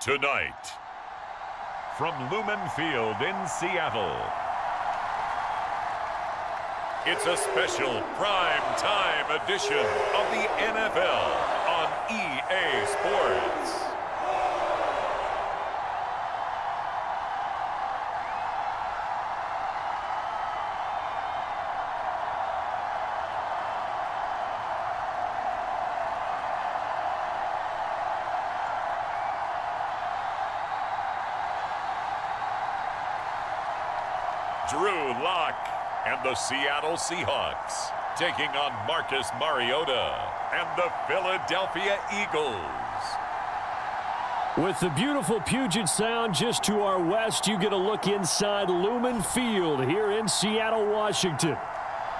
Tonight, from Lumen Field in Seattle, it's a special prime time edition of the NFL on EA Sports. And the Seattle Seahawks taking on Marcus Mariota and the Philadelphia Eagles. With the beautiful Puget Sound just to our west, you get a look inside Lumen Field here in Seattle, Washington.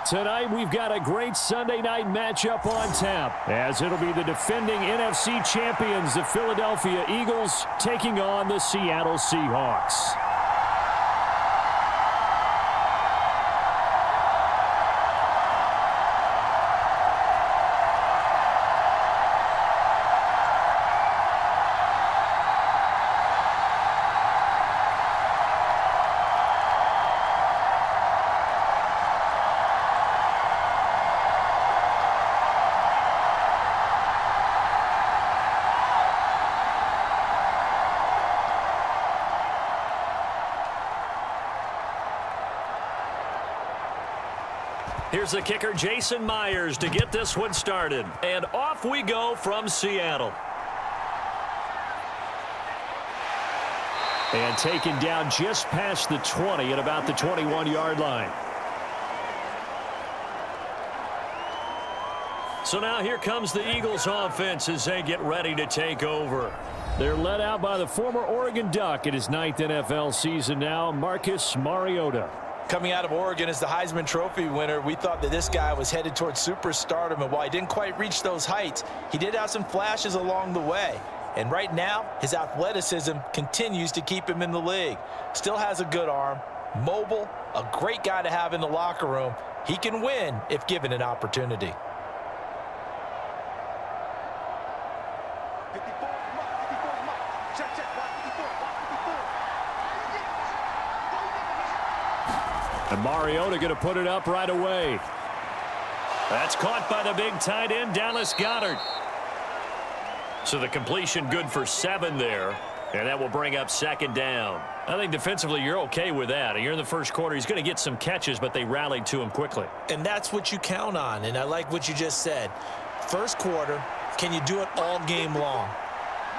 Tonight, we've got a great Sunday night matchup on tap, as it'll be the defending NFC champions, the Philadelphia Eagles, taking on the Seattle Seahawks. Here's the kicker, Jason Myers, to get this one started. And off we go from Seattle. And taken down just past the 20 at about the 21-yard line. So now here comes the Eagles offense as they get ready to take over. They're led out by the former Oregon Duck in his ninth NFL season now, Marcus Mariota. Coming out of Oregon as the Heisman Trophy winner, we thought that this guy was headed towards superstardom, and while he didn't quite reach those heights, he did have some flashes along the way. And right now, his athleticism continues to keep him in the league. Still has a good arm, mobile, a great guy to have in the locker room. He can win if given an opportunity. And Mariota going to put it up right away. That's caught by the big tight end, Dallas Goedert. So the completion good for seven there. And that will bring up second down. I think defensively you're okay with that. You're in the first quarter. He's going to get some catches, but they rallied to him quickly. And that's what you count on. And I like what you just said. First quarter, can you do it all game long?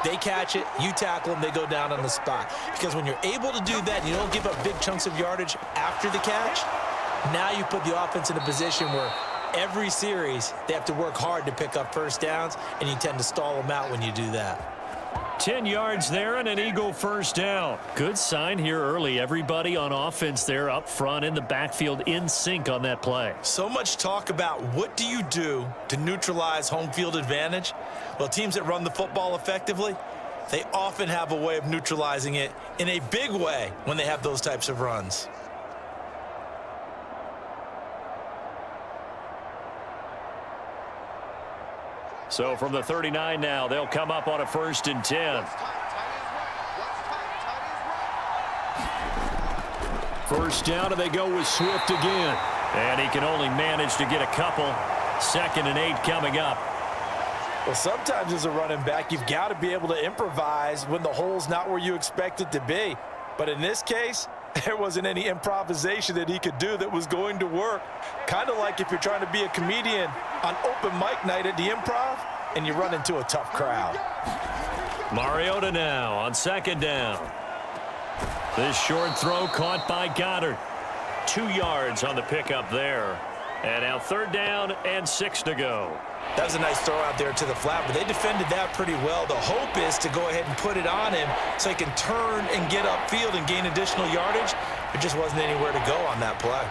They catch it, you tackle them, they go down on the spot. Because when you're able to do that, you don't give up big chunks of yardage after the catch, now you put the offense in a position where every series they have to work hard to pick up first downs, and you tend to stall them out when you do that. 10 yards there and an Eagle first down. Good sign here early. Everybody on offense there up front in the backfield in sync on that play. So much talk about what do you do to neutralize home field advantage? Well, teams that run the football effectively, they often have a way of neutralizing it in a big way when they have those types of runs. So from the 39 now, they'll come up on a first and 10. First down, and they go with Swift again. And he can only manage to get a couple. Second and eight coming up. Well, sometimes as a running back, you've got to be able to improvise when the hole's not where you expect it to be. But in this case, there wasn't any improvisation that he could do that was going to work. Kind of like if you're trying to be a comedian on open mic night at the improv and you run into a tough crowd. Mariota now on second down. This short throw caught by Goedert. Two yards on the pickup there. And now third down and six to go. That was a nice throw out there to the flat, but they defended that pretty well. The hope is to go ahead and put it on him so he can turn and get upfield and gain additional yardage. There just wasn't anywhere to go on that play.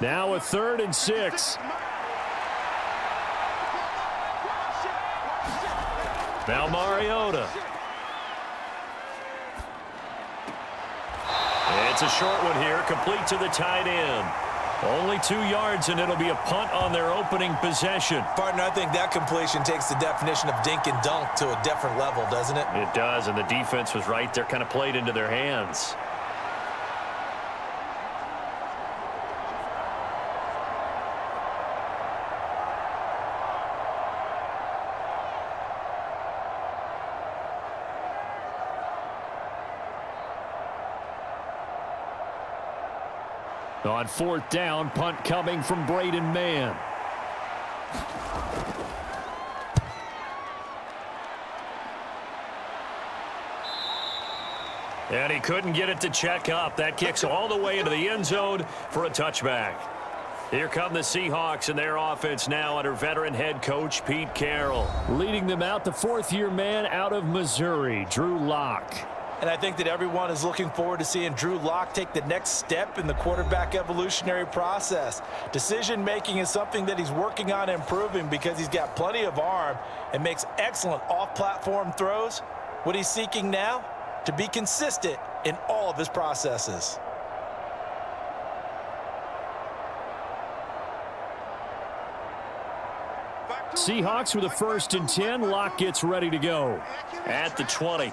Now a third and six. Now Mariota. It's a short one here, complete to the tight end. Only two yards, and it'll be a punt on their opening possession. Partner, I think that completion takes the definition of dink and dunk to a different level, doesn't it? It does, and the defense was right there, kind of played into their hands. On fourth down, punt coming from Braden Mann. And he couldn't get it to check up. That kicks all the way into the end zone for a touchback. Here come the Seahawks and their offense now under veteran head coach Pete Carroll. Leading them out, the fourth-year man out of Missouri, Drew Lock. And I think that everyone is looking forward to seeing Drew Lock take the next step in the quarterback evolutionary process. Decision-making is something that he's working on improving because he's got plenty of arm and makes excellent off-platform throws. What he's seeking now? To be consistent in all of his processes. Seahawks with a first and 10. Lock gets ready to go at the 20.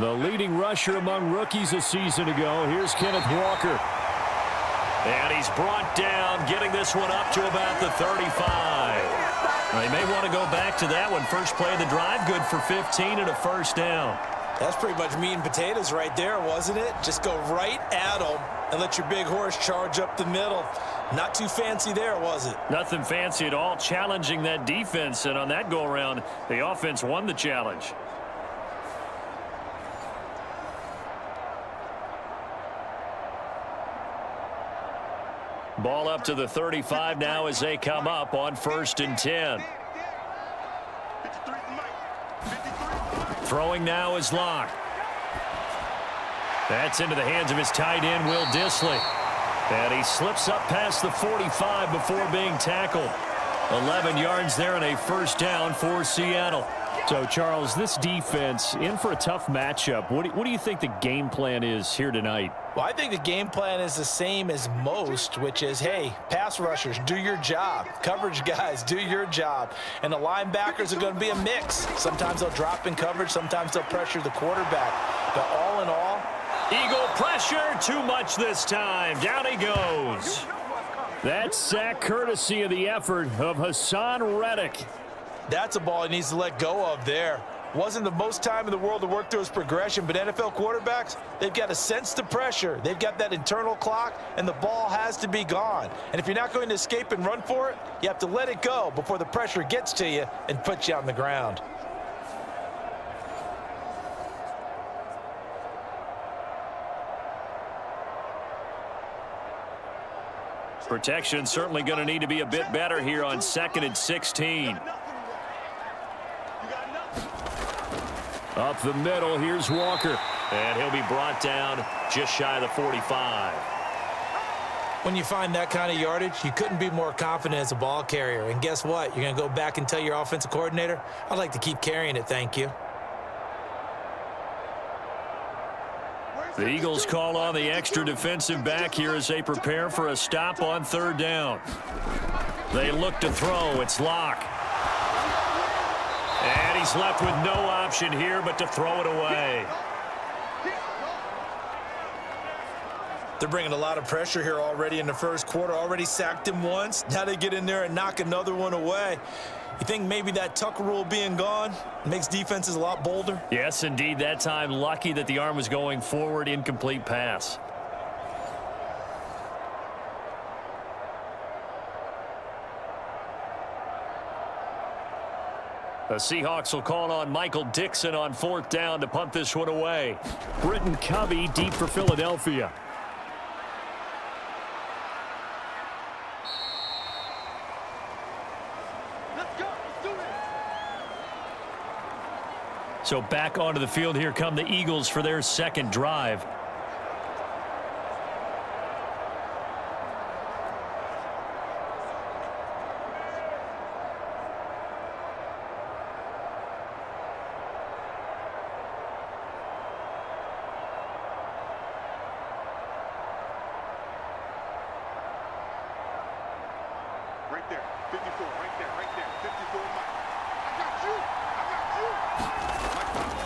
The leading rusher among rookies a season ago. Here's Kenneth Walker. And he's brought down, getting this one up to about the 35. They may want to go back to that one. First play of the drive, good for 15 and a first down. That's pretty much meat and potatoes right there, wasn't it? Just go right at them and let your big horse charge up the middle. Not too fancy there, was it? Nothing fancy at all. Challenging that defense, and on that go-around, the offense won the challenge. Ball up to the 35 now as they come up on first and 10. Throwing now is Lock. That's into the hands of his tight end, Will Dissly. And he slips up past the 45 before being tackled. 11 yards there and a first down for Seattle. So, Charles, this defense in for a tough matchup. What do, what do you think the game plan is here tonight? Well, I think the game plan is the same as most, which is, hey, pass rushers, do your job. Coverage guys, do your job. And the linebackers are going to be a mix. Sometimes they'll drop in coverage. Sometimes they'll pressure the quarterback. But all in all, Eagle pressure, too much this time. Down he goes. That sack courtesy of the effort of Haason Reddick. That's a ball he needs to let go of there. Wasn't the most time in the world to work through his progression, but NFL quarterbacks, they've got to sense the pressure. They've got that internal clock, and the ball has to be gone. And if you're not going to escape and run for it, you have to let it go before the pressure gets to you and puts you on the ground. Protection certainly going to need to be a bit better here on second and 16. Up the middle, here's Walker. And he'll be brought down just shy of the 45. When you find that kind of yardage, you couldn't be more confident as a ball carrier. And guess what? You're going to go back and tell your offensive coordinator, I'd like to keep carrying it, thank you. The Eagles call on the extra defensive back here as they prepare for a stop on third down. They look to throw. It's Lock. And he's left with no option here but to throw it away. They're bringing a lot of pressure here already in the first quarter. Already sacked him once. Now they get in there and knock another one away. You think maybe that Tucker rule being gone makes defenses a lot bolder? Yes, indeed. That time, lucky that the arm was going forward. Incomplete pass. The Seahawks will call on Michael Dickson on fourth down to punt this one away. Britton Covey deep for Philadelphia. So back onto the field, here come the Eagles for their second drive. right there. 54, right there, right there. 54, Mike. I got you. I got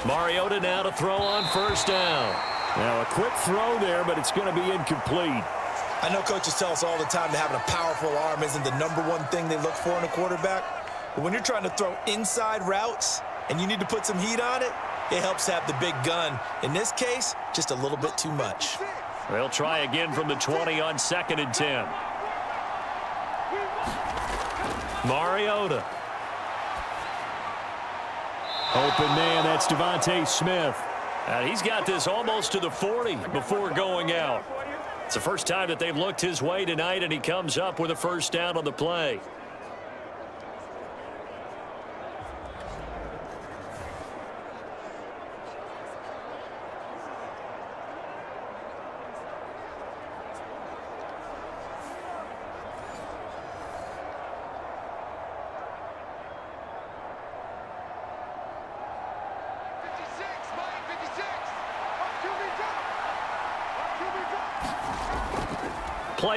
you. Mariota now to throw on first down. Now, a quick throw there, but it's going to be incomplete. I know coaches tell us all the time that having a powerful arm isn't the number one thing they look for in a quarterback. But when you're trying to throw inside routes and you need to put some heat on it, it helps have the big gun. In this case, just a little bit too much. They'll try again from the 20 on second and 10. Mariota. Open man, that's DeVonta Smith. And he's got this almost to the 40 before going out. It's the first time that they've looked his way tonight, and he comes up with a first down on the play.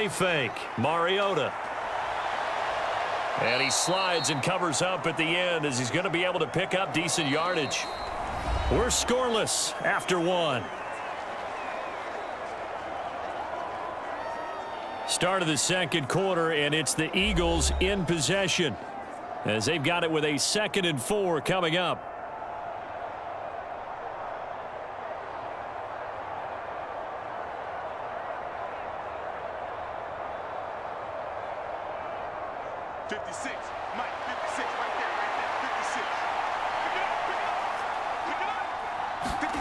Fake. Mariota. And he slides and covers up at the end as he's going to be able to pick up decent yardage. We're scoreless after one. Start of the second quarter, and it's the Eagles in possession as they've got it with a second and four coming up. 56. Mike, 56 right there, right there. 56. Pick it up, pick it up. Pick it up.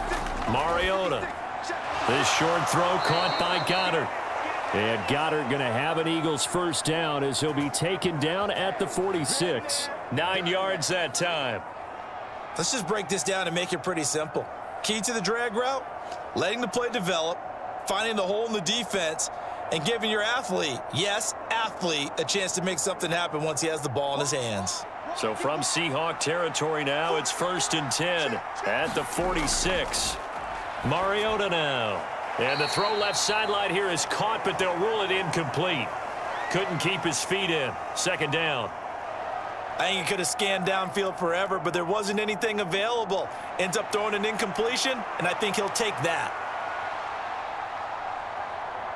56. Mariota. This short throw caught by Goedert. And Goedert going to have an Eagles first down as he'll be taken down at the 46. Nine yards that time. Let's just break this down and make it pretty simple. Key to the drag route, letting the play develop, finding the hole in the defense, and giving your athlete, yes, athlete, a chance to make something happen once he has the ball in his hands. So from Seahawk territory now, it's first and 10 at the 46. Mariota now. And the throw left sideline here is caught, but they'll rule it incomplete. Couldn't keep his feet in. Second down. I think he could have scanned downfield forever, but there wasn't anything available. Ends up throwing an incompletion, and I think he'll take that.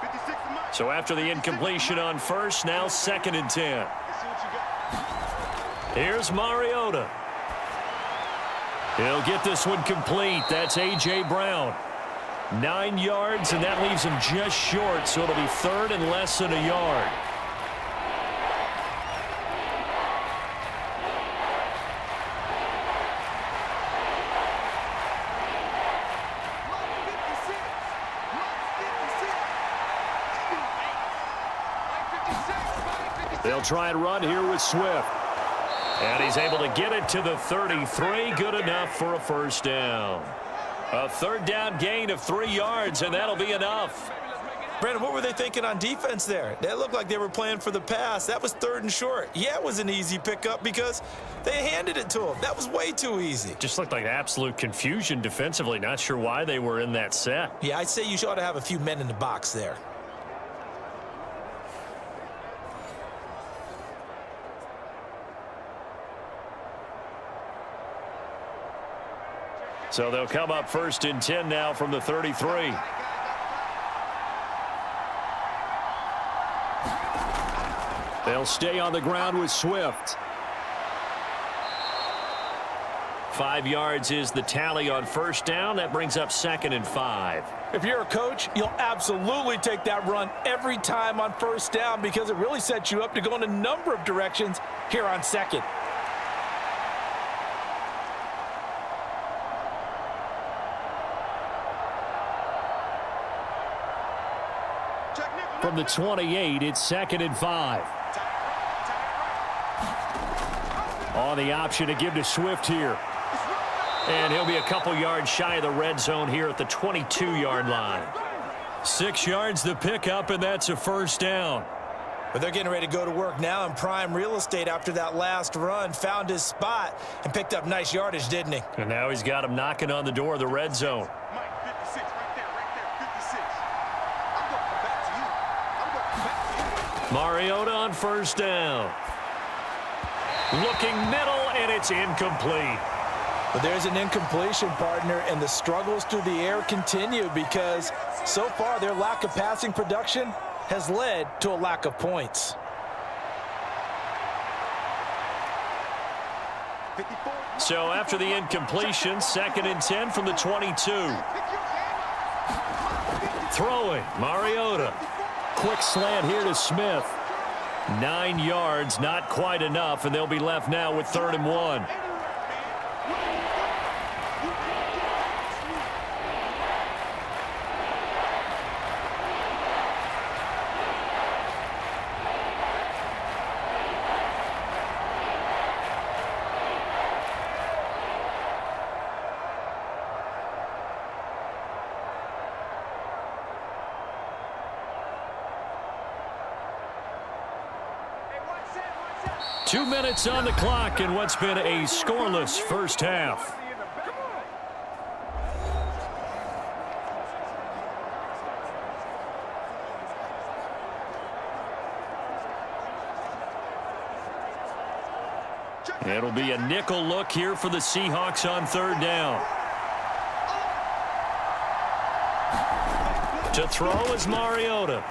56 to Mike. So after the incompletion on first, now second and 10. Let's see what you got. Here's Mariota. He'll get this one complete. That's A.J. Brown. Nine yards, and that leaves him just short, so it'll be third and less than a yard. They'll try and run here with Swift. And he's able to get it to the 33. Good enough for a first down. A third down gain of three yards, and that'll be enough. Brandon, what were they thinking on defense there? They looked like they were playing for the pass. That was third and short. Yeah, it was an easy pickup because they handed it to him. That was way too easy. Just looked like absolute confusion defensively. Not sure why they were in that set. Yeah, I'd say you ought to have a few men in the box there. So they'll come up first and 10 now from the 33. They'll stay on the ground with Swift. Five yards is the tally on first down. That brings up second and five. If you're a coach, you'll absolutely take that run every time on first down because it really sets you up to go in a number of directions here on second. From the 28, it's second and five. On the option to give to Swift here. And he'll be a couple yards shy of the red zone here at the 22-yard line. Six yards the pickup, and that's a first down. But they're getting ready to go to work now in prime real estate after that last run. Found his spot and picked up nice yardage, didn't he? And now he's got him knocking on the door of the red zone. Mike, 56 right there, right there. 56. I'm going to come back to you. I'm going to come back to you. Mariota on first down. Looking middle, and it's incomplete. But there's an incompletion, partner, and the struggles through the air continue because so far their lack of passing production has led to a lack of points. So after the incompletion, second and 10 from the 22. Throwing, Mariota. Quick slant here to Smith. Nine yards, not quite enough, and they'll be left now with third and one. Two minutes on the clock in what's been a scoreless first half. It'll be a nickel look here for the Seahawks on third down. To throw is Mariota.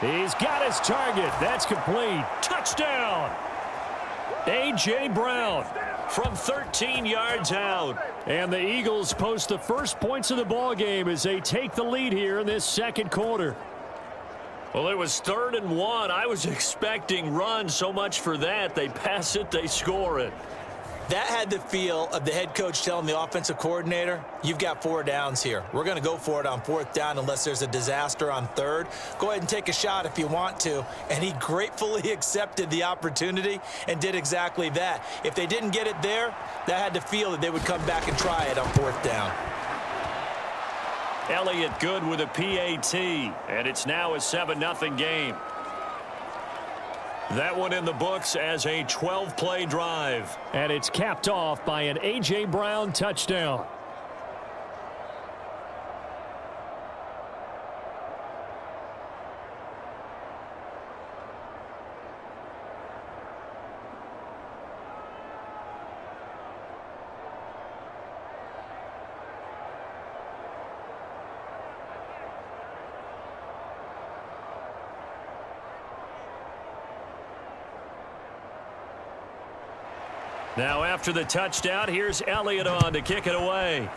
He's got his target. That's complete. Touchdown. A.J. Brown from 13 yards out. And the Eagles post the first points of the ball game as they take the lead here in this second quarter. Well, it was third and one. I was expecting run so much for that. They pass it, they score it. That had the feel of the head coach telling the offensive coordinator, you've got four downs here. We're going to go for it on fourth down unless there's a disaster on third. Go ahead and take a shot if you want to. And he gratefully accepted the opportunity and did exactly that. If they didn't get it there, that had the feel that they would come back and try it on fourth down. Elliott good with a PAT, and it's now a 7-0 game. That one in the books as a 12-play drive. And it's capped off by an A.J. Brown touchdown. Now after the touchdown, here's Elliott on to kick it away.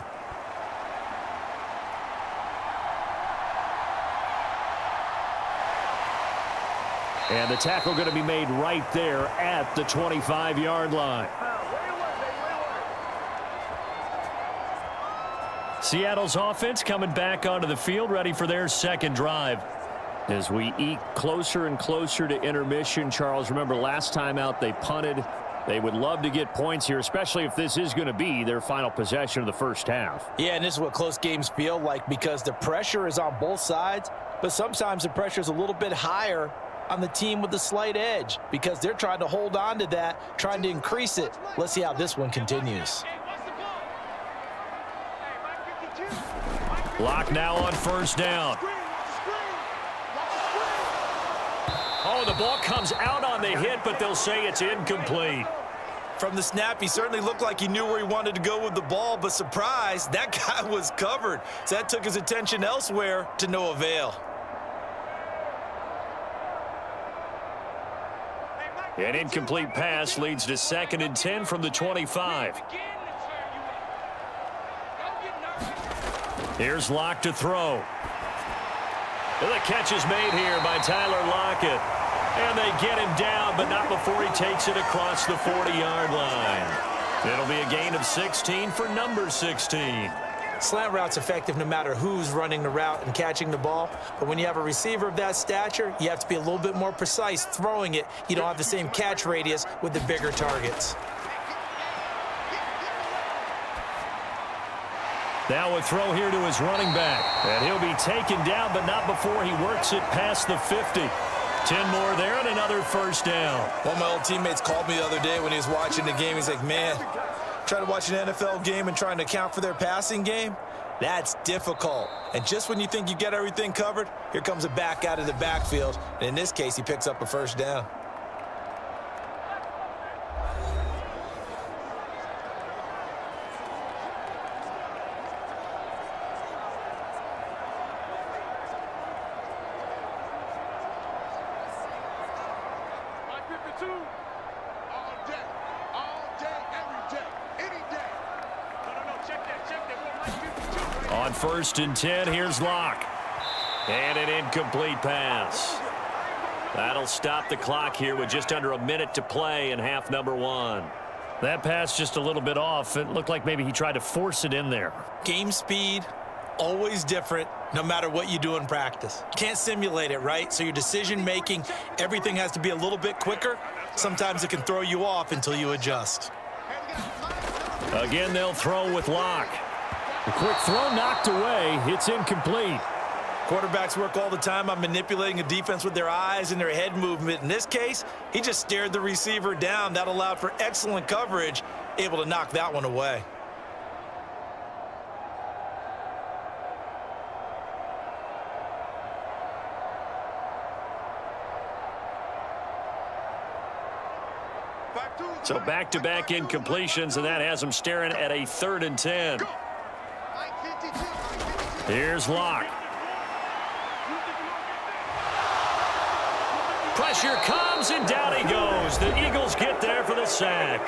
And the tackle going to be made right there at the 25-yard line. Seattle's offense coming back onto the field, ready for their second drive. As we eke closer and closer to intermission, Charles, remember last time out they punted. They would love to get points here, especially if this is going to be their final possession of the first half. Yeah, and this is what close games feel like because the pressure is on both sides, but sometimes the pressure is a little bit higher on the team with the slight edge because they're trying to hold on to that, trying to increase it. Let's see how this one continues. Lock now on first down. Oh, the ball comes out on the hit, but they'll say it's incomplete. From the snap, he certainly looked like he knew where he wanted to go with the ball, but surprise, that guy was covered. So that took his attention elsewhere to no avail. An incomplete pass leads to second and 10 from the 25. Here's Lock to throw. The catch is made here by Tyler Lockett. And they get him down, but not before he takes it across the 40-yard line. It'll be a gain of 16 for number 16. Slant route's effective no matter who's running the route and catching the ball. But when you have a receiver of that stature, you have to be a little bit more precise throwing it. You don't have the same catch radius with the bigger targets. Now a throw here to his running back. And he'll be taken down, but not before he works it past the 50. 10 more there and another first down. One of my old teammates called me the other day when he was watching the game. He's like, man, trying to watch an NFL game and trying to account for their passing game. That's difficult. And just when you think you get everything covered, here comes a back out of the backfield. And in this case, he picks up a first down. On first and 10, here's Lock. And an incomplete pass. That'll stop the clock here with just under a minute to play in half number one. That pass just a little bit off. It looked like maybe he tried to force it in there. Game speed, always different, no matter what you do in practice. Can't simulate it, right? So your decision making, everything has to be a little bit quicker. Sometimes it can throw you off until you adjust. Again, they'll throw with Lock. A quick throw knocked away. It's incomplete. Quarterbacks work all the time on manipulating a defense with their eyes and their head movement. In this case, he just stared the receiver down. That allowed for excellent coverage, able to knock that one away. So back-to-back -back incompletions, and that has him staring at a third and 10. Here's Lock. Pressure comes, and down he goes. The Eagles get there for the sack.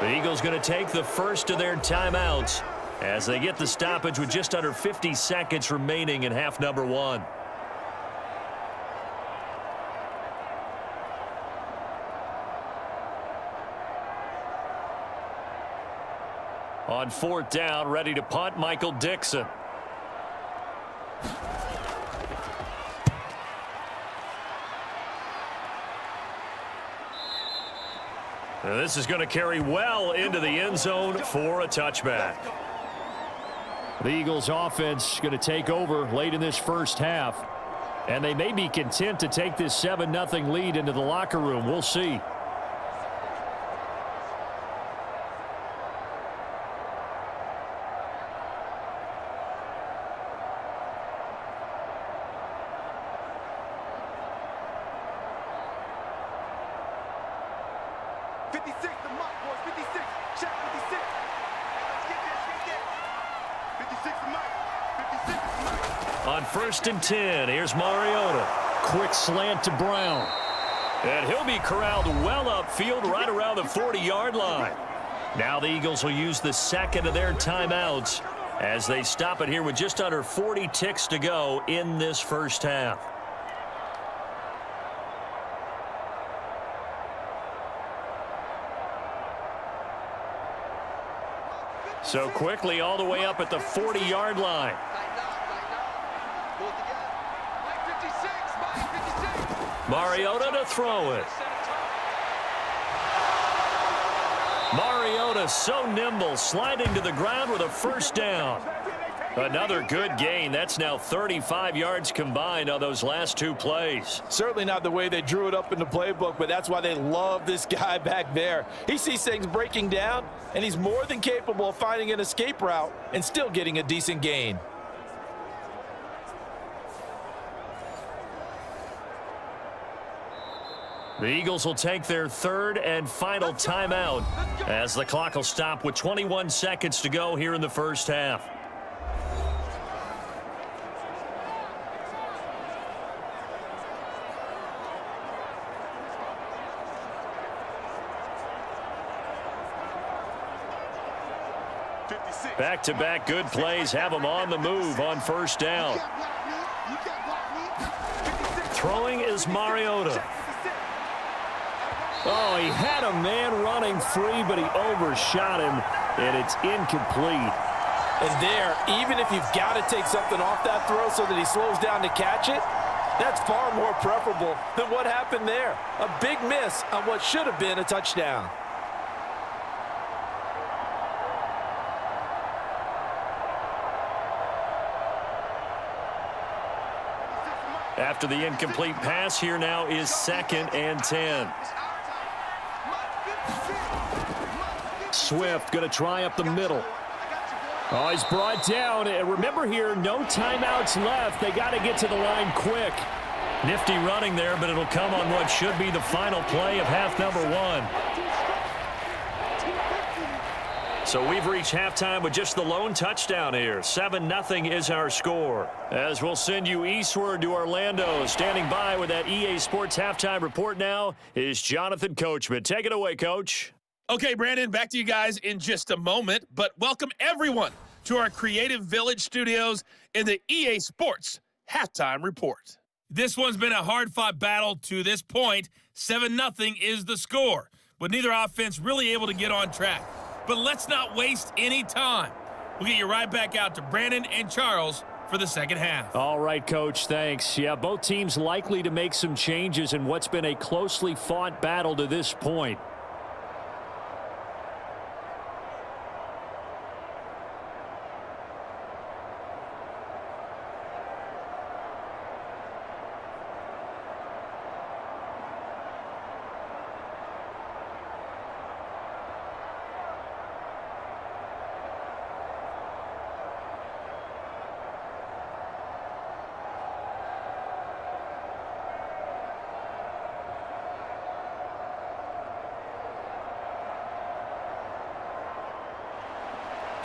The Eagles going to take the first of their timeouts as they get the stoppage with just under 50 seconds remaining in half number one. On fourth down, ready to punt, Michael Dickson. This is going to carry well into the end zone for a touchback. The Eagles offense going to take over late in this first half. And they may be content to take this 7-0 lead into the locker room. We'll see. On and 10, here's Mariota. Quick slant to Brown. And he'll be corralled well upfield right around the 40-yard line. Now the Eagles will use the second of their timeouts as they stop it here with just under 40 ticks to go in this first half. So quickly all the way up at the 40-yard line. Mariota to throw it. Mariota so nimble, sliding to the ground with a first down. Another good gain. That's now 35 yards combined on those last two plays. Certainly not the way they drew it up in the playbook, but that's why they love this guy back there. He sees things breaking down, and he's more than capable of finding an escape route and still getting a decent gain. The Eagles will take their third and final timeout as the clock will stop with 21 seconds to go here in the first half. Back-to-back -back good plays have them on the move on first down. Throwing is Mariota. Oh, he had a man running free, but he overshot him, and it's incomplete. And there, even if you've got to take something off that throw so that he slows down to catch it, that's far more preferable than what happened there. A big miss on what should have been a touchdown. After the incomplete pass, here now is second and 10. Swift going to try up the middle. Oh, he's brought down. And remember here, no timeouts left. They got to get to the line quick. Nifty running there, but it'll come on what should be the final play of half number one. So we've reached halftime with just the lone touchdown here. 7-0 is our score. As we'll send you eastward to Orlando. Standing by with that EA Sports halftime report now is Jonathan Coachman. Take it away, Coach. Okay, Brandon, back to you guys in just a moment. But welcome everyone to our Creative Village studios in the EA Sports halftime report. This one's been a hard-fought battle to this point. 7-0 is the score, but neither offense really able to get on track. But let's not waste any time. We'll get you right back out to Brandon and Charles for the second half. All right, Coach, thanks. Yeah, both teams likely to make some changes in what's been a closely fought battle to this point.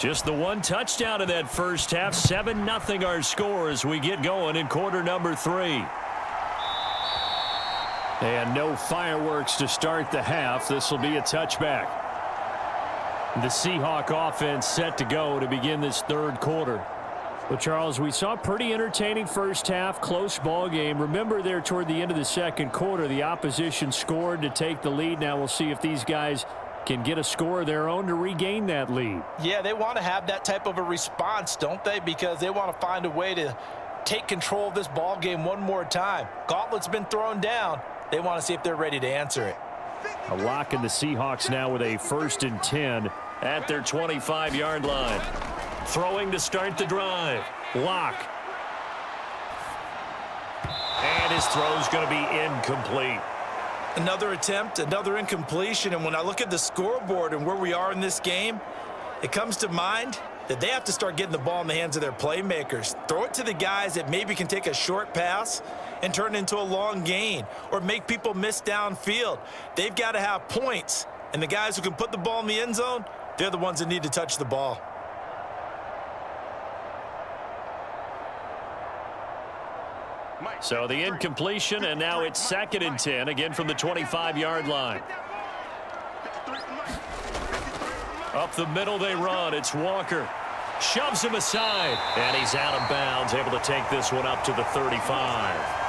Just the one touchdown in that first half. 7-0 our score as we get going in quarter number three. And no fireworks to start the half. This will be a touchback. The Seahawk offense set to go to begin this third quarter. Well, Charles, we saw a pretty entertaining first half, close ball game. Remember there toward the end of the second quarter, the opposition scored to take the lead. Now we'll see if these guys can get a score of their own to regain that lead. Yeah, they want to have that type of a response, don't they? Because they want to find a way to take control of this ball game one more time. Gauntlet's been thrown down. They want to see if they're ready to answer it. A lock in the Seahawks now with a first and 10 at their 25-yard line. Throwing to start the drive. Lock. And his throw's going to be incomplete. Another attempt, another incompletion, and when I look at the scoreboard and where we are in this game, it comes to mind that they have to start getting the ball in the hands of their playmakers. Throw it to the guys that maybe can take a short pass and turn it into a long gain or make people miss downfield. They've got to have points, and the guys who can put the ball in the end zone, they're the ones that need to touch the ball. So the incompletion, and now it's second and 10, again from the 25-yard line. Up the middle they run. It's Walker. Shoves him aside, and he's out of bounds, able to take this one up to the 35.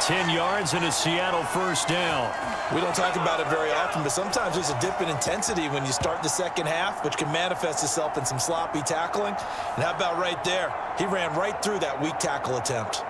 10 yards and a Seattle first down. We don't talk about it very often, but sometimes there's a dip in intensity when you start the second half, which can manifest itself in some sloppy tackling. And how about right there? He ran right through that weak tackle attempt.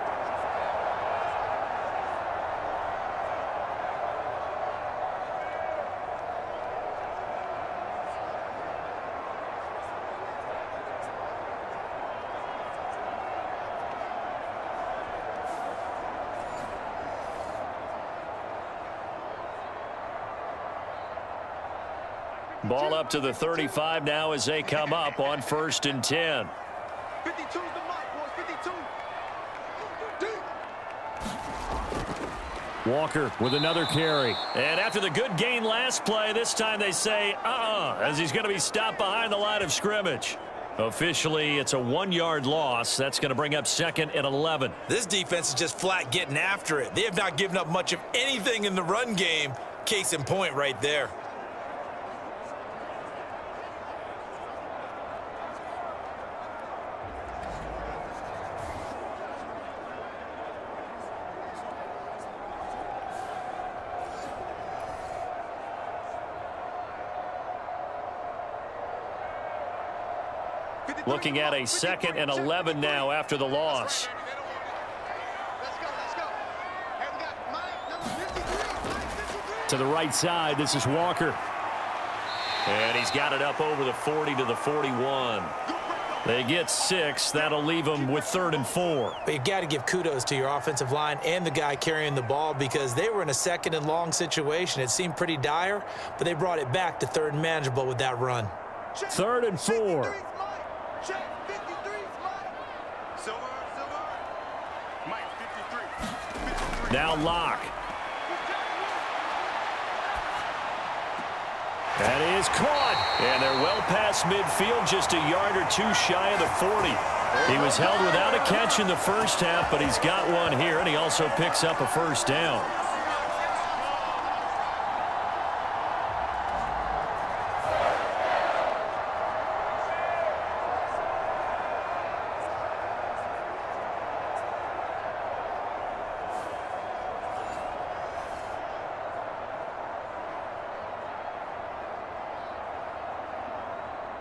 Ball up to the 35 now as they come up on first and 10. 52's the mark, boys. 52. Walker with another carry. And after the good gain last play, this time they say, uh-uh, as he's going to be stopped behind the line of scrimmage. Officially, it's a one-yard loss. That's going to bring up second and 11. This defense is just flat getting after it. They have not given up much of anything in the run game. Case in point right there. Looking at a second and 11 now after the loss. To the right side, this is Walker. And he's got it up over the 40 to the 41. They get six. That'll leave them with third and four. But you've got to give kudos to your offensive line and the guy carrying the ball because they were in a second and long situation. It seemed pretty dire, but they brought it back to third and manageable with that run. Third and four. Check 53, Mike. Silver, silver. Mike, 53. 53. Now Lock. That is caught. And they're well past midfield, just a yard or two shy of the 40. He was held without a catch in the first half, but he's got one here, and he also picks up a first down.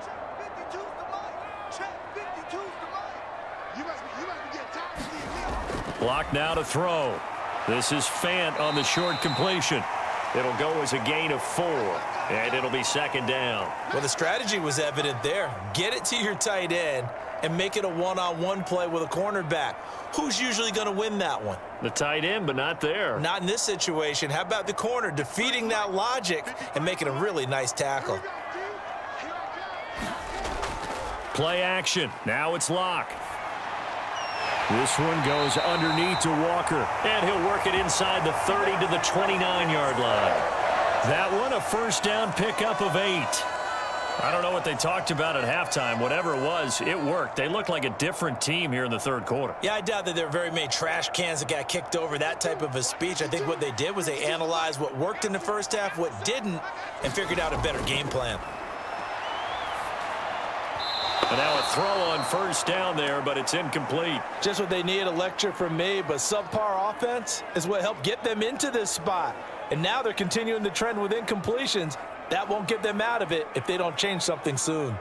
Check 52's the Mike. Check 52's the Mike. You must be, you must be getting tired of seeing me. Block now to throw. This is Fant on the short completion. It'll go as a gain of four, and it'll be second down. Well, the strategy was evident there. Get it to your tight end and make it a one-on-one play with a cornerback. Who's usually going to win that one? The tight end, but not there. Not in this situation. How about the corner defeating that logic and making a really nice tackle? Here I come. Here I come. Play action. Now it's Lock. This one goes underneath to Walker, and he'll work it inside the 30 to the 29-yard line. That one, a first down pickup of eight. I don't know what they talked about at halftime. Whatever it was, it worked. They looked like a different team here in the third quarter. Yeah, I doubt that there are very many trash cans that got kicked over that type of a speech. I think what they did was they analyzed what worked in the first half, what didn't, and figured out a better game plan. And now a throw on first down there, but it's incomplete. Just what they needed a lecture from me, but subpar offense is what helped get them into this spot. And now they're continuing the trend with incompletions. That won't get them out of it if they don't change something soon.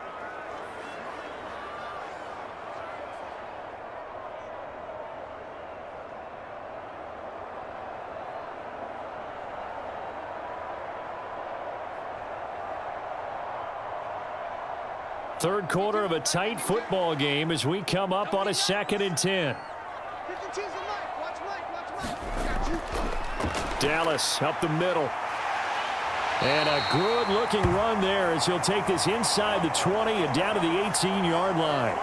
Quarter of a tight football game as we come up on a second and 10. 52's the Mike. Watch Mike. Watch Mike. Got you. Dallas up the middle. And a good-looking run there as he'll take this inside the 20 and down to the 18-yard line.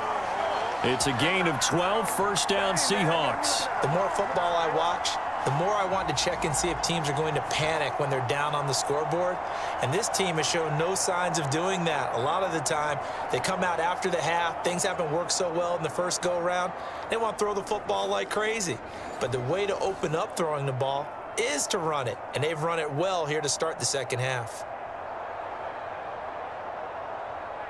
It's a gain of 12, first down Seahawks. The more football I watch, the more I want to check and see if teams are going to panic when they're down on the scoreboard. And this team has shown no signs of doing that. A lot of the time, they come out after the half. Things haven't worked so well in the first go-around. They want to throw the football like crazy. But the way to open up throwing the ball is to run it. And they've run it well here to start the second half.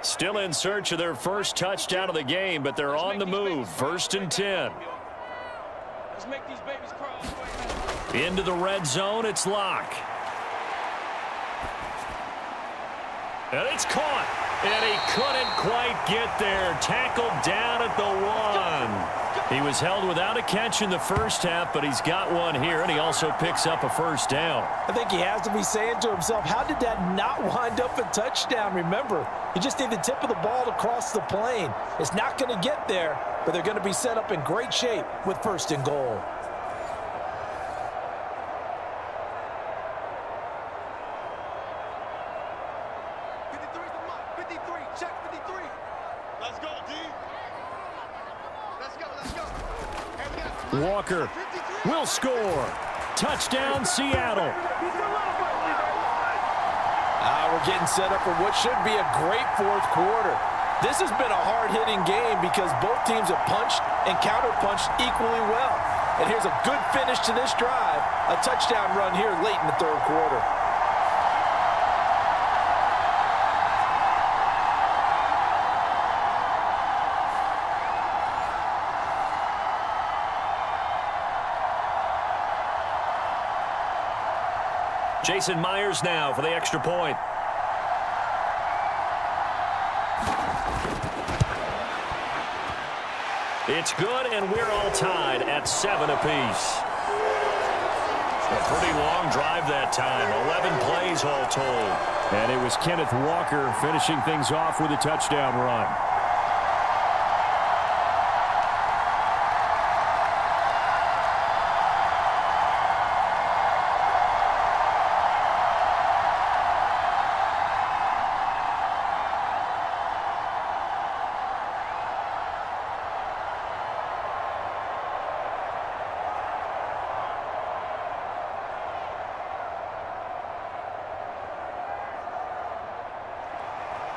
Still in search of their first touchdown of the game, but they're on the move. First and 10. Let's make these babies crawl. Into the red zone, it's Lock. And it's caught. And he couldn't quite get there. Tackled down at the one. He was held without a catch in the first half, but he's got one here, and he also picks up a first down. I think he has to be saying to himself, how did that not wind up a touchdown? Remember, you just need the tip of the ball to cross the plane. It's not going to get there, but they're going to be set up in great shape with first and goal. Fifty-three's the Mike. 53. Check 53. Let's go, D. Let's go. Let's go. Hey, we got Walker will score. Touchdown, Seattle. Ah, we're getting set up for what should be a great fourth quarter. This has been a hard-hitting game because both teams have punched and counterpunched equally well. And here's a good finish to this drive, a touchdown run here late in the third quarter. Jason Myers now for the extra point. It's good, and we're all tied at seven apiece. A pretty long drive that time. 11 plays all told. And it was Kenneth Walker finishing things off with a touchdown run.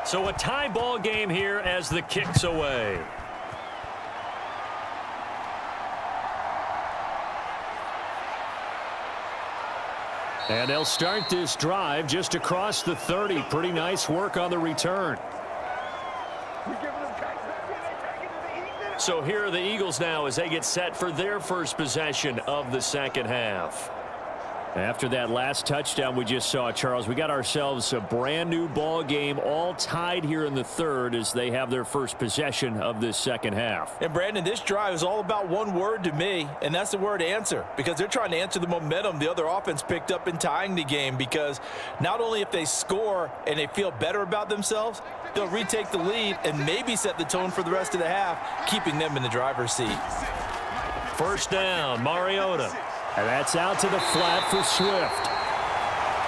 So a tie ball game here as the kick's away. And they'll start this drive just across the 30. Pretty nice work on the return. So here are the Eagles now as they get set for their first possession of the second half. After that last touchdown we just saw, Charles, we got ourselves a brand new ball game all tied here in the third as they have their first possession of this second half. And Brandon, this drive is all about one word to me, and that's the word answer because they're trying to answer the momentum the other offense picked up in tying the game because not only if they score and they feel better about themselves, they'll retake the lead and maybe set the tone for the rest of the half, keeping them in the driver's seat. First down, Mariota. And that's out to the flat for Swift.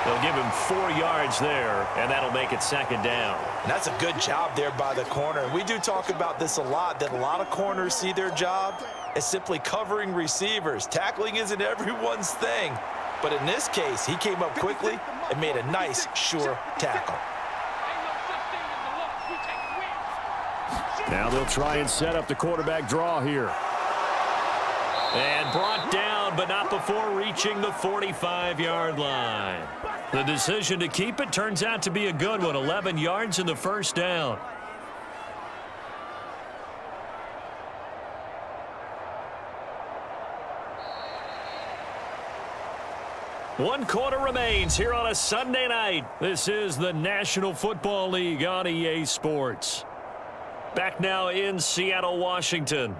They'll give him four yards there, and that'll make it second down. And that's a good job there by the corner. We do talk about this a lot, that a lot of corners see their job as simply covering receivers. Tackling isn't everyone's thing. But in this case, he came up quickly and made a nice, sure tackle. Now they'll try and set up the quarterback draw here. And brought down, but not before reaching the 45-yard line. The decision to keep it turns out to be a good one. 11 yards in the first down. One quarter remains here on a Sunday night. This is the National Football League on EA Sports. Back now in Seattle, Washington.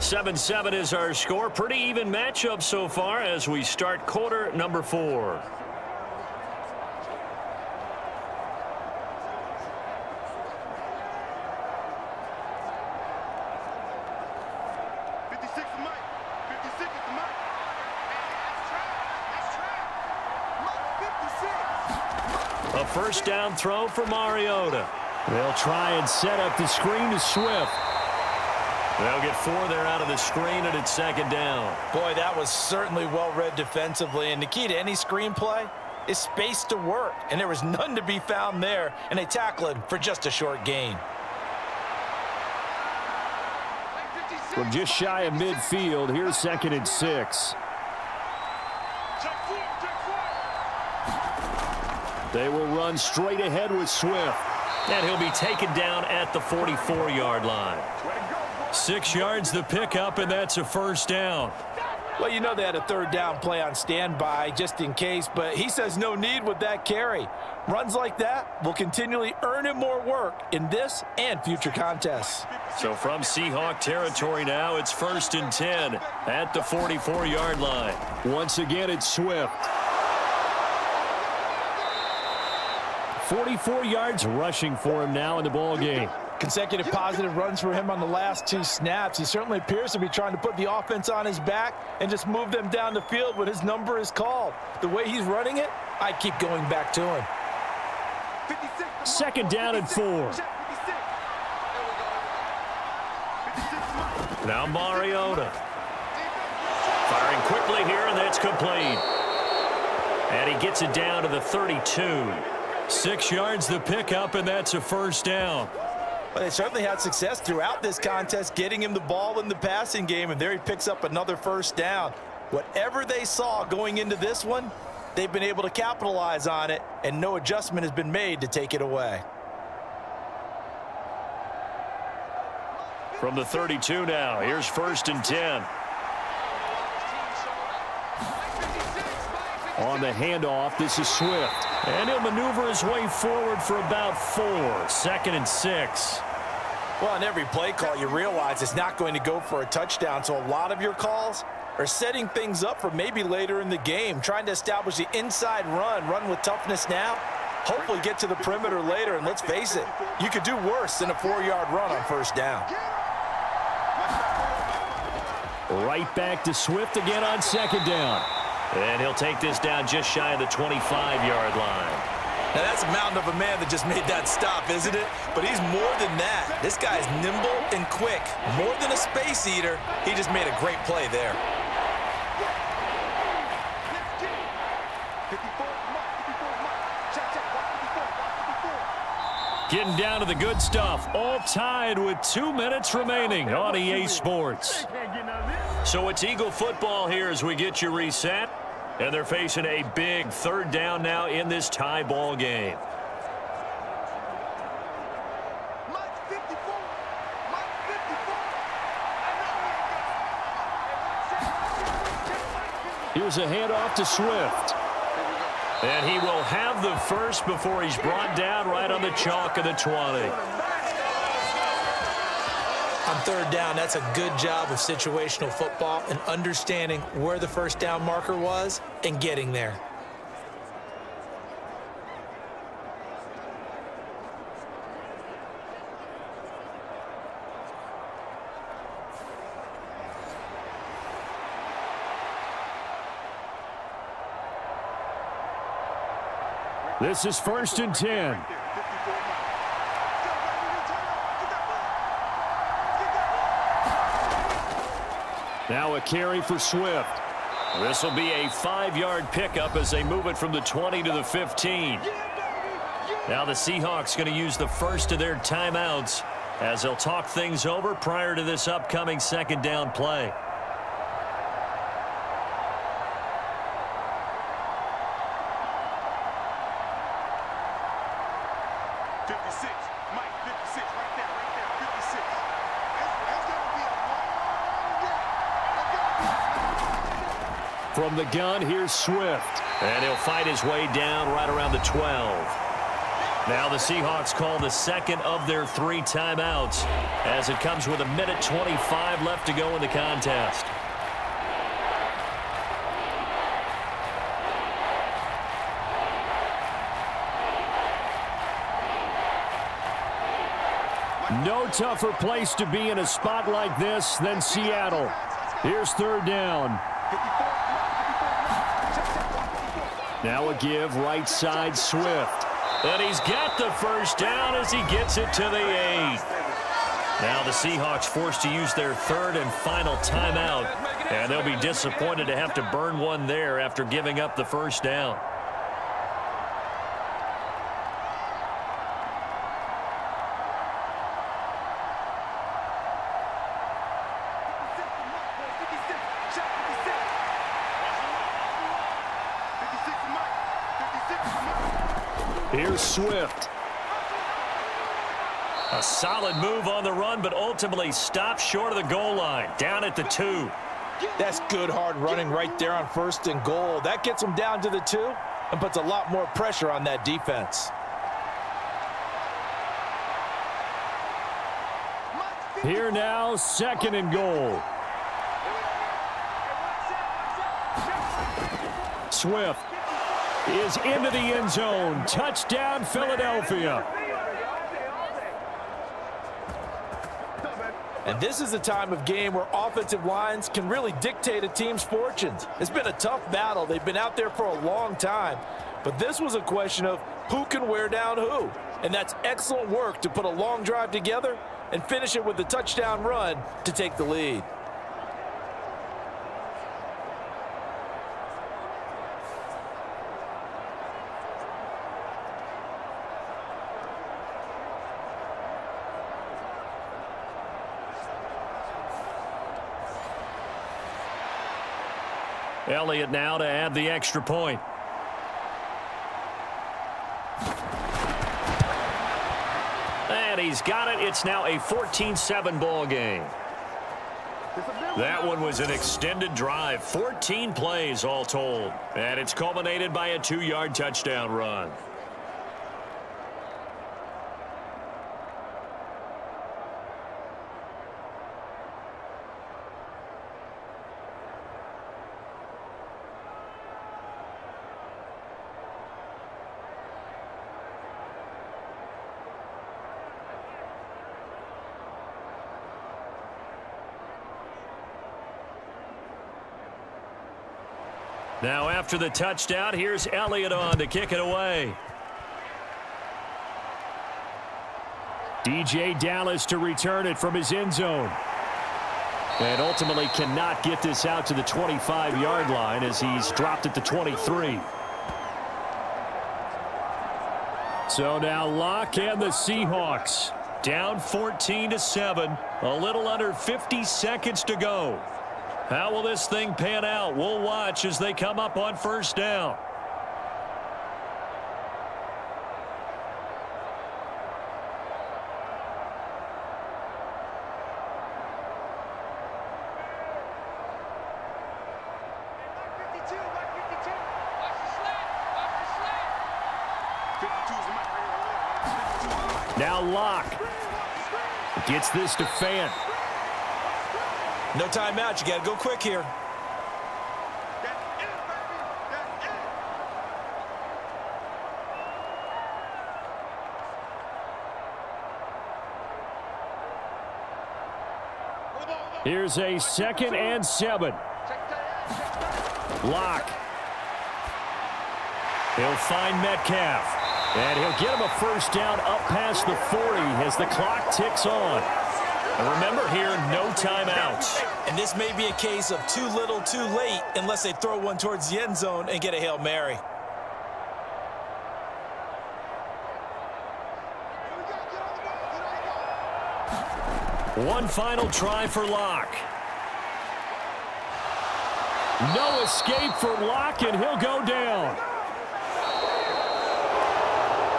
7-7 is our score. Pretty even matchup so far as we start quarter number four. A first down throw for Mariota. They'll try and set up the screen to Swift. They'll get four there out of the screen, and it's second down. Boy, that was certainly well read defensively. And the key to any screen play is space to work. And there was none to be found there. And they tackle him for just a short gain. From just shy of midfield, here's second and six. They will run straight ahead with Swift. And he'll be taken down at the 44-yard line. Six yards the pickup, and that's a first down. Well, you know they had a third down play on standby just in case, but he says no need with that carry. Runs like that will continually earn him more work in this and future contests. So from Seahawk territory now, it's first and 10 at the 44-yard line. Once again, it's Swift. 44 yards rushing for him now in the ball game. Consecutive positive runs for him on the last two snaps. He certainly appears to be trying to put the offense on his back and just move them down the field when his number is called. The way he's running it, I keep going back to him. Second down and four. Now Mariota. Firing quickly here, and that's complete. And he gets it down to the 32. Six yards the pickup, and that's a first down. Well, they certainly had success throughout this contest getting him the ball in the passing game, and there he picks up another first down. Whatever they saw going into this one, they've been able to capitalize on it, and no adjustment has been made to take it away. From the 32 now, here's first and 10. On the handoff, this is Swift. And he'll maneuver his way forward for about four. Second and six. Well, on every play call, you realize it's not going to go for a touchdown, so a lot of your calls are setting things up for maybe later in the game, trying to establish the inside run, run with toughness now, hopefully get to the perimeter later, and let's face it, you could do worse than a four-yard run on first down. Right back to Swift again on second down. And he'll take this down just shy of the 25-yard line. Now, that's a mountain of a man that just made that stop, isn't it? But he's more than that. This guy's nimble and quick. More than a space eater, he just made a great play there. Getting down to the good stuff. All tied with two minutes remaining on EA Sports. So it's Eagle football here as we get you reset. And they're facing a big third down now in this tie ball game. Here's a handoff to Swift. And he will have the first before he's brought down right on the chalk of the 20. On third down, that's a good job of situational football and understanding where the first down marker was and getting there. This is first and 10. Now a carry for Swift. This will be a five-yard pickup as they move it from the 20 to the 15. Now the Seahawks going to use the first of their timeouts as they'll talk things over prior to this upcoming second down play. From the gun, here's Swift. And he'll fight his way down right around the 12. Now the Seahawks call the second of their three timeouts as it comes with a minute 25 left to go in the contest. No tougher place to be in a spot like this than Seattle. Here's third down. Now a give right side Swift. And he's got the first down as he gets it to the eight. Now the Seahawks forced to use their third and final timeout. And they'll be disappointed to have to burn one there after giving up the first down. Swift. A solid move on the run, but ultimately stopped short of the goal line, down at the two. That's good hard running right there on first and goal. That gets them down to the two and puts a lot more pressure on that defense. Here now, second and goal. Swift is into the end zone. Touchdown, Philadelphia. And this is a time of game where offensive lines can really dictate a team's fortunes. It's been a tough battle. They've been out there for a long time. But this was a question of who can wear down who. And that's excellent work to put a long drive together and finish it with a touchdown run to take the lead. Elliott now to add the extra point. And he's got it. It's now a 14-7 ball game. That one was an extended drive, 14 plays all told. And it's culminated by a two-yard touchdown run. Now after the touchdown, here's Elliott on to kick it away. DJ Dallas to return it from his end zone. And ultimately cannot get this out to the 25-yard line as he's dropped at the 23. So now Lock and the Seahawks down 14 to 7. A little under 50 seconds to go. How will this thing pan out? We'll watch as they come up on first down. Now Lock gets this to Fant. No timeout. You got to go quick here. Here's a second and seven. Lock. He'll find Metcalf. And he'll get him a first down up past the 40 as the clock ticks on. And remember here, no timeouts. And this may be a case of too little, too late, unless they throw one towards the end zone and get a Hail Mary. One final try for Lock. No escape for Lock, and he'll go down.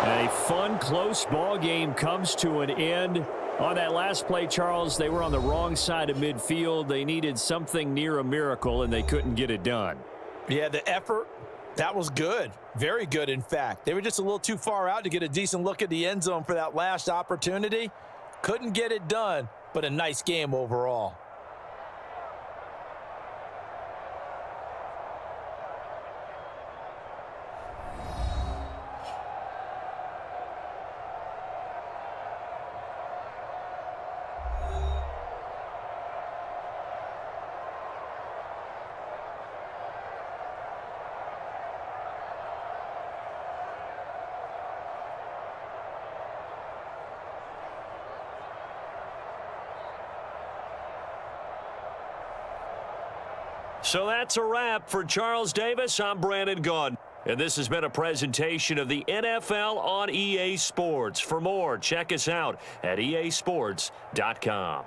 And a fun, close ball game comes to an end. On that last play, Charles, they were on the wrong side of midfield. They needed something near a miracle, and they couldn't get it done. Yeah, the effort, that was good. Very good, in fact. They were just a little too far out to get a decent look at the end zone for that last opportunity. Couldn't get it done, but a nice game overall. So that's a wrap for Charles Davis. I'm Brandon Gaudin. And this has been a presentation of the NFL on EA Sports. For more, check us out at easports.com.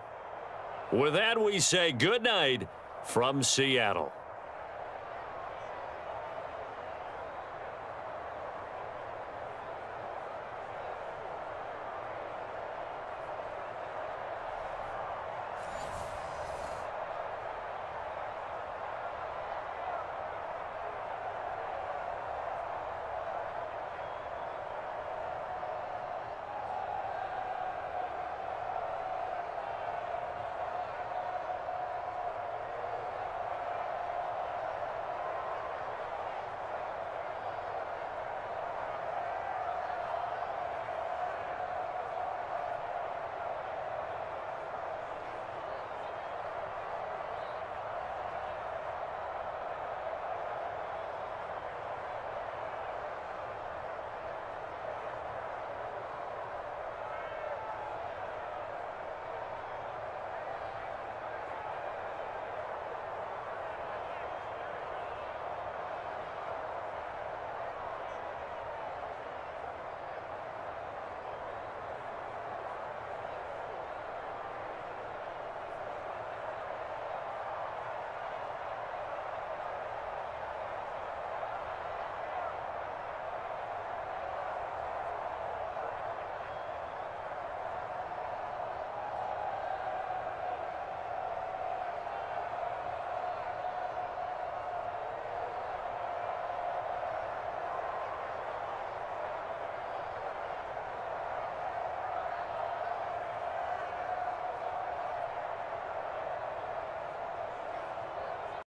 With that, we say good night from Seattle.